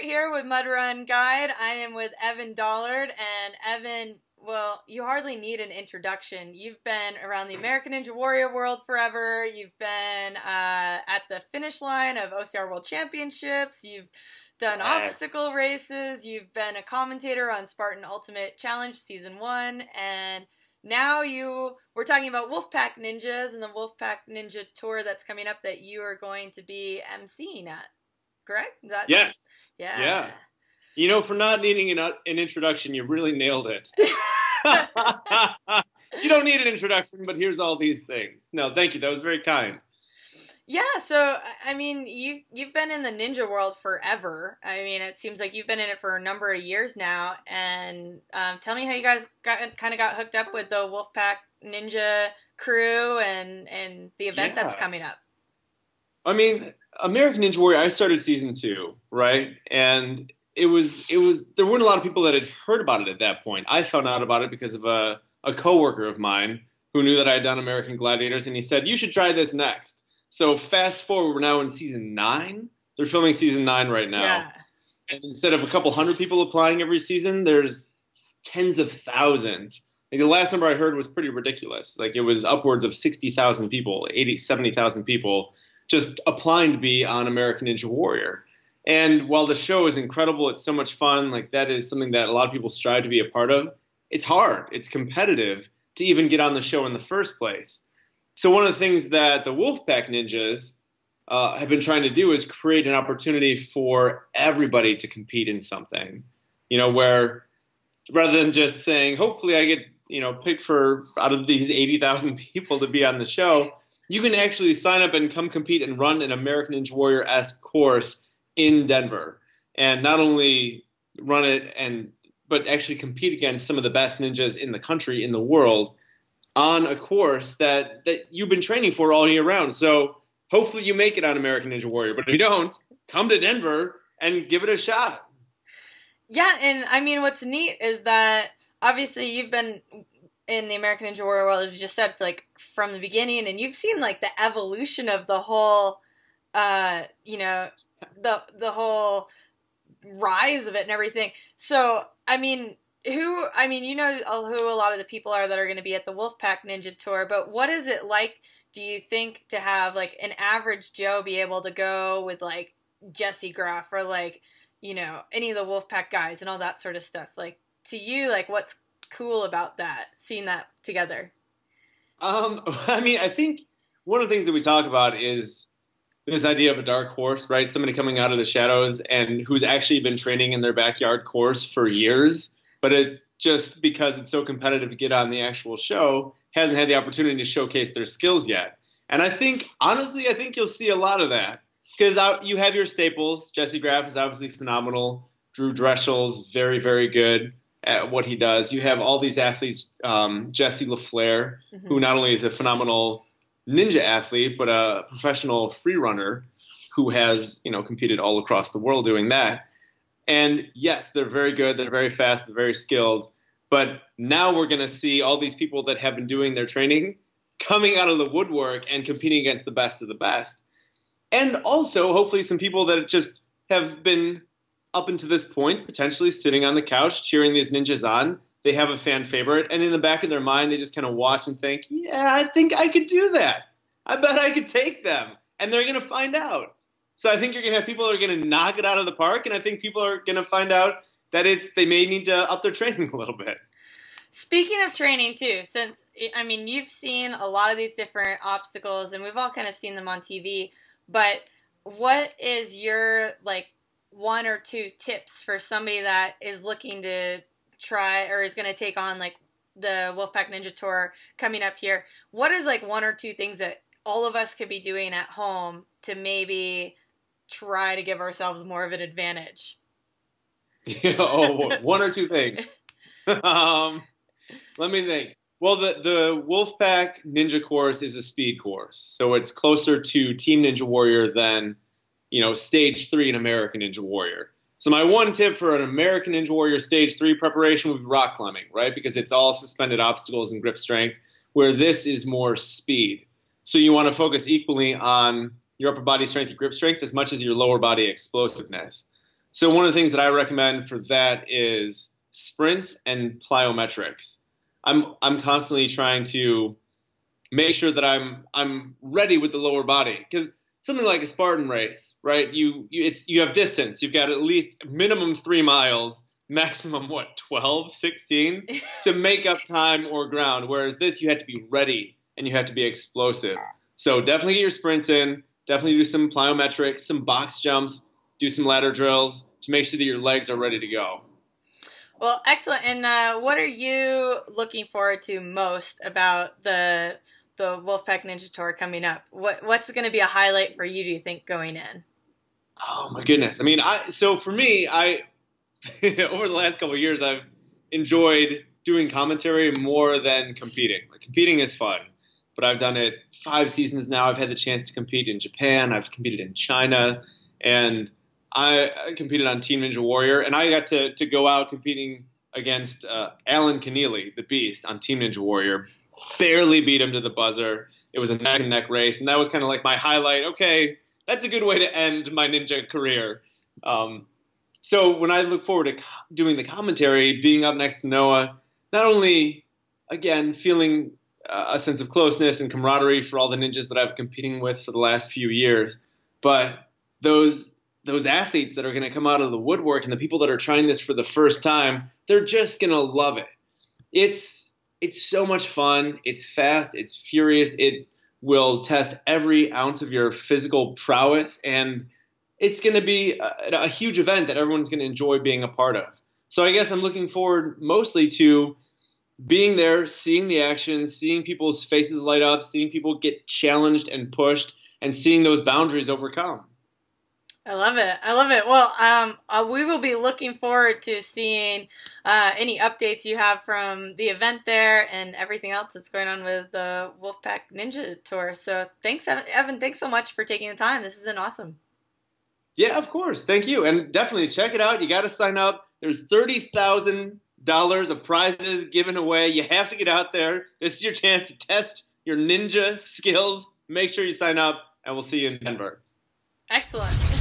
Stewart here with Mud Run Guide. I am with Evan Dollard, and Evan, well, you hardly need an introduction. You've been around the American Ninja Warrior world forever. You've been uh, at the finish line of OCR World Championships. You've done Yes. obstacle races. You've been a commentator on Spartan Ultimate Challenge Season 1, and now you we're talking about Wolfpack Ninjas and the Wolfpack Ninja Tour that's coming up that you are going to be emceeing at. Correct? That, Yes. Yeah. Yeah. You know, for not needing an, uh, an introduction, you really nailed it. you don't need an introduction, but here's all these things. No, thank you. That was very kind. Yeah, so I- mean, you you've been in the ninja world forever. I mean, it seems like you've been in it for a number of years now. And um, tell me how you guys got kind of got hooked up with the Wolfpack Ninja crew and and the event that's coming up. I mean, American Ninja Warrior. I started season two, right? And it was it was there weren't a lot of people that had heard about it at that point. I found out about it because of a a coworker of mine who knew that I had done American Gladiators, and he said you should try this next. So fast forward, we're now in season nine. They're filming season nine right now. Yeah. and instead of a couple hundred people applying every season, there's tens of thousands. Like the last number I heard was pretty ridiculous. Like it was upwards of 60,000 people, 80, 70,000 people just applying to be on American Ninja Warrior. And while the show is incredible, it's so much fun. Like that is something that a lot of people strive to be a part of. It's hard. It's competitive to even get on the show in the first place. So one of the things that the Wolfpack Ninjas uh, have been trying to do is create an opportunity for everybody to compete in something. You know, where rather than just saying, hopefully I get, you know, picked for out of these 80,000 people to be on the show, you can actually sign up and come compete and run an American Ninja Warrior esque course in Denver. And not only run it and but actually compete against some of the best ninjas in the country, in the world, on a course that that you've been training for all year round. So hopefully you make it on American Ninja Warrior. But if you don't, come to Denver and give it a shot. Yeah, and I mean, what's neat is that obviously you've been in the American Ninja Warrior world, as you just said, like from the beginning, and you've seen like the evolution of the whole, uh, you know, the the whole rise of it and everything. So, I mean, who? I mean, you know who a lot of the people are that are going to be at the Wolfpack Ninja Tour, but what is it like? Do you think to have like an average Joe be able to go with like Jessie Graff or like you know, any of the Wolfpack guys and all that sort of stuff. Like to you, like what's cool about that, seeing that together? Um, I mean, I think one of the things that we talk about is this idea of a dark horse, right? Somebody coming out of the shadows and who's actually been training in their backyard course for years, but it just because it's so competitive to get on the actual show hasn't had the opportunity to showcase their skills yet. And I think, honestly, I think you'll see a lot of that because you have your staples. Jessie Graff is obviously phenomenal. Drew Drechsel's very, very good at what he does. You have all these athletes, um, Jesse La Flair, Mm-hmm. who not only is a phenomenal ninja athlete, but a professional free runner who has, you know, competed all across the world doing that. And yes, they're very good, they're very fast, they're very skilled. But now we're going to see all these people that have been doing their training coming out of the woodwork and competing against the best of the best. And also, hopefully, some people that just have been up until this point potentially sitting on the couch cheering these ninjas on. They have a fan favorite, and in the back of their mind, they just kind of watch and think, "Yeah, I think I could do that. I bet I could take them." And they're going to find out. So I think you're going to have people that are going to knock it out of the park, and I think people are going to find out that it's they may need to up their training a little bit. Speaking of training too, since I mean you've seen a lot of these different obstacles, and we've all kind of seen them on TV. But what is your like one or two tips for somebody that is looking to try or is going to take on like the Wolfpack Ninja Tour coming up here? What is like one or two things that all of us could be doing at home to maybe try to give ourselves more of an advantage? oh, one or two things. um, let me think. Well, the the Wolfpack Ninja course is a speed course, so it's closer to Team Ninja Warrior than you know Stage Three in American Ninja Warrior. So my one tip for an American Ninja Warrior Stage Three preparation would be rock climbing, right? Because it's all suspended obstacles and grip strength, where this is more speed. So you want to focus equally on your upper body strength and grip strength as much as your lower body explosiveness. So one of the things that I recommend for that is sprints and plyometrics. I'm I'm constantly trying to make sure that I'm I'm ready with the lower body because something like a Spartan race, right? You, you it's you have distance. You've got at least minimum three miles, maximum what 12, 16 to make up time or ground. Whereas this, you have to be ready and you have to be explosive. So definitely get your sprints in. Definitely do some plyometrics, some box jumps, do some ladder drills to make sure that your legs are ready to go. Well, excellent. And uh, what are you looking forward to most about the the Wolfpack Ninja Tour coming up? What what's going to be a highlight for you? Do you think going in? Oh my goodness! I mean, I so for me, I over the last couple years, I've enjoyed doing commentary more than competing. Like, competing is fun, but I've done it five seasons now. I've had the chance to compete in Japan. I've competed in China, and I, I competed on Team Ninja Warrior, and I got to to go out competing against uh, Alan Connealy, the Beast, on Team Ninja Warrior. Barely beat him to the buzzer. It was a neck and neck race, and that was kind of like my highlight. Okay, that's a good way to end my ninja career. Um, so when I look forward to doing the commentary, being up next to Noah, not only again feeling a sense of closeness and camaraderie for all the ninjas that I've competing with for the last few years, but those those athletes that are going to come out of the woodwork and the people that are trying this for the first time, they're just going to love it. It's it's so much fun. It's fast. It's furious. It will test every ounce of your physical prowess and it's going to be a, a, huge event that everyone's going to enjoy being a part of. So I guess I'm looking forward mostly to being there, seeing the action, seeing people's faces light up, seeing people get challenged and pushed, and seeing those boundaries overcome. I love it. I love it. Well, um, uh, we will be looking forward to seeing uh, any updates you have from the event there and everything else that's going on with the Wolfpack Ninja Tour. So thanks, Evan. Thanks so much for taking the time. This has been awesome. Yeah, of course. Thank you. And definitely check it out. You got to sign up. There's $30,000 of prizes given away. You have to get out there. This is your chance to test your ninja skills. Make sure you sign up, and we'll see you in Denver. Excellent.